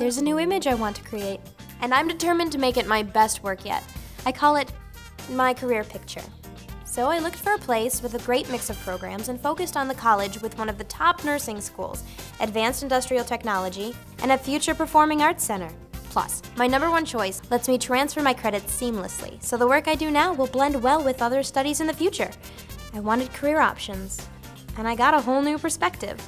there's a new image I want to create, and I'm determined to make it my best work yet. I call it my career picture. So I looked for a place with a great mix of programs and focused on the college with one of the top nursing schools, Advanced Industrial Technology, and a future performing arts center. Plus, my number one choice lets me transfer my credits seamlessly, so the work I do now will blend well with other studies in the future. I wanted career options, and I got a whole new perspective.